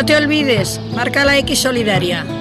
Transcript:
No te olvides, marca la X Solidaria.